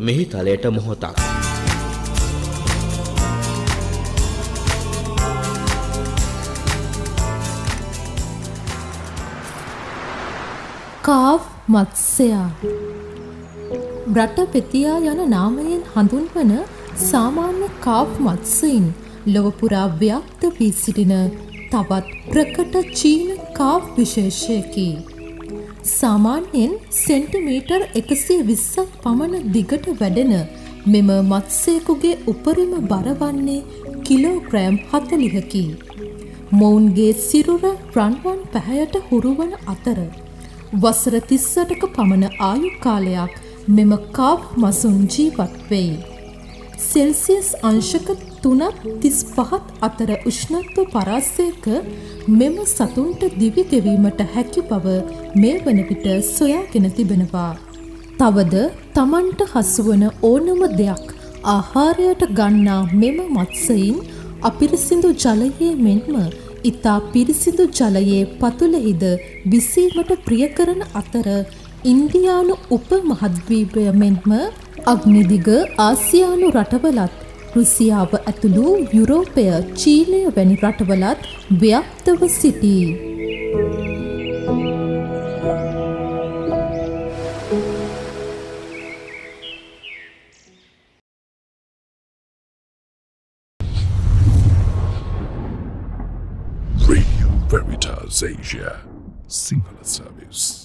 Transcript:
මෙහි තලයට මොහොතක්. කාව් මත්සයා රට පෙතියා යන නාමයෙන් හඳුන්වන සාමාන්‍ය කාව් මත්සයින් ලොවපුරා ව්‍යක්ත වී සිටින තවත් ප්‍රකට චීන කාව් විශේෂයකි. සාමාන්‍යයෙන් සෙන්ටිමීටර් එකසිය විස්සක් පමණ දිගට වැඩෙන මෙම මත්සයකුගේ උපරිම බරවන්නේ කිලෝග්‍රෑම් හතලිහකි. මොවුන්ගේ සිරුර රන්වන් පැහැයට හුරුවන අතර. වසර තිස්සටක පමණ ආයු කාලයක් මෙම කාප් මසුන් ජීවත් වෙයි. සෙල්සියස් අංශක තුනත් තිස් පහත් අතර උෂ්ණත්ව පරාස්සයක මෙම සතුන්ට දිවිගෙවීමට හැකි බව මේ වන විට සොයාගෙන තිබෙනවා. තවද තමන්ට හසුවන ඕනම දෙයක් ආහාරයට ගන්නා මෙම මත්සයින් අපිරිසිදු ජලයේ මෙන්ම ඉතා පිරිසිදු ජලයේ පතුලෙහිද විසීමට ප්‍රියකරන අතර ඉන්දියානු උප මහද්වීපය මෙන්ම අග්නිදිග ආසියානු රටවලත් රුසියාව ඇතුළු යුරෝපය චීනය වැනි රටවලත් ව්‍යක්තව සිටී. Radio Veritas Asia, Sinhala Service.